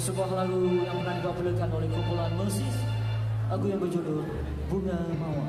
sebuah lagu yang pernah dipopulerkan oleh kumpulan Mercy, lagu yang berjudul Bunga Mawar.